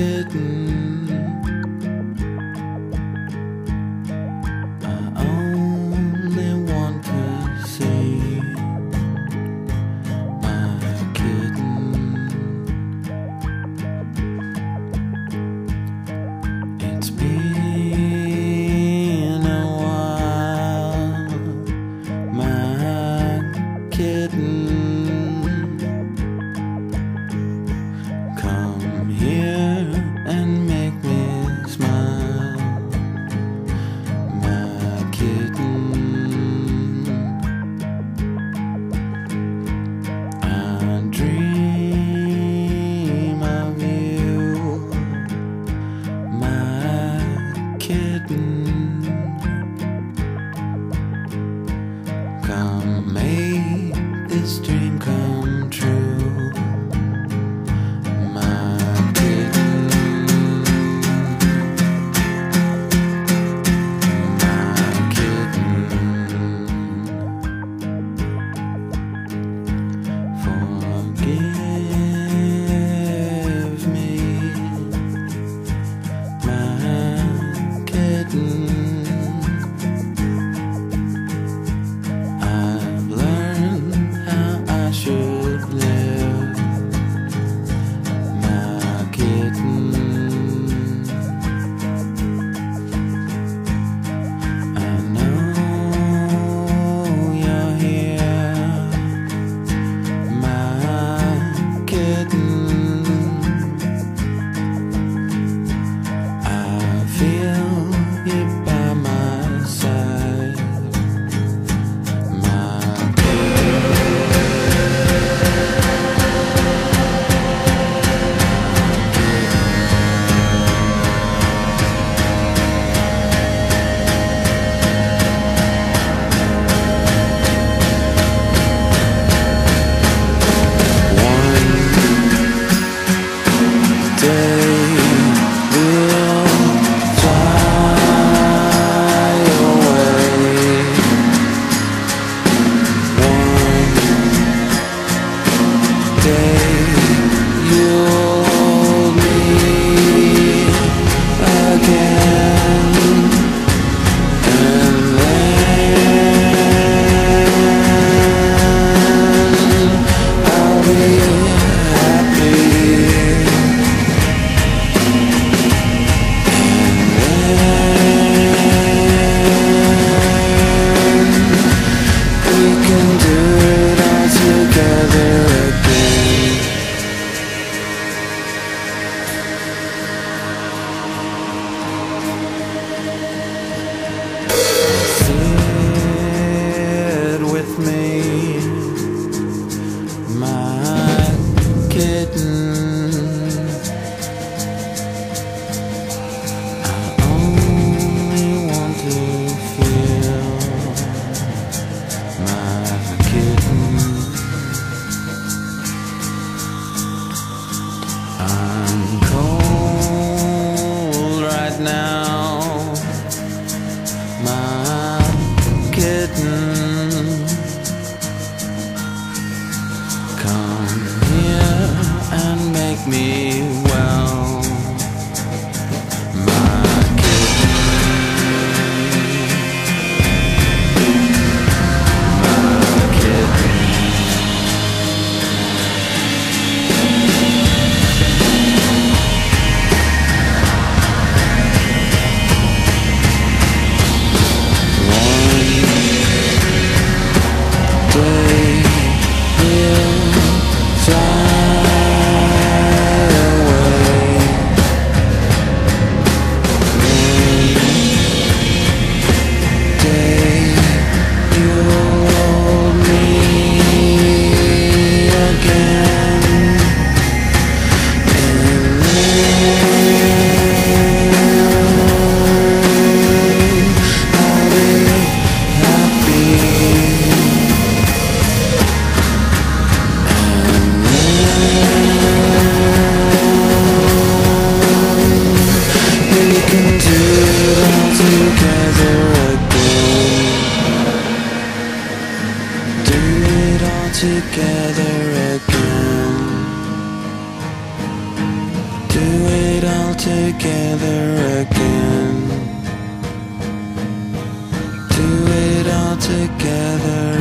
hidden I'm cold right now. My kitten, come here and make me. together again. Do it all together.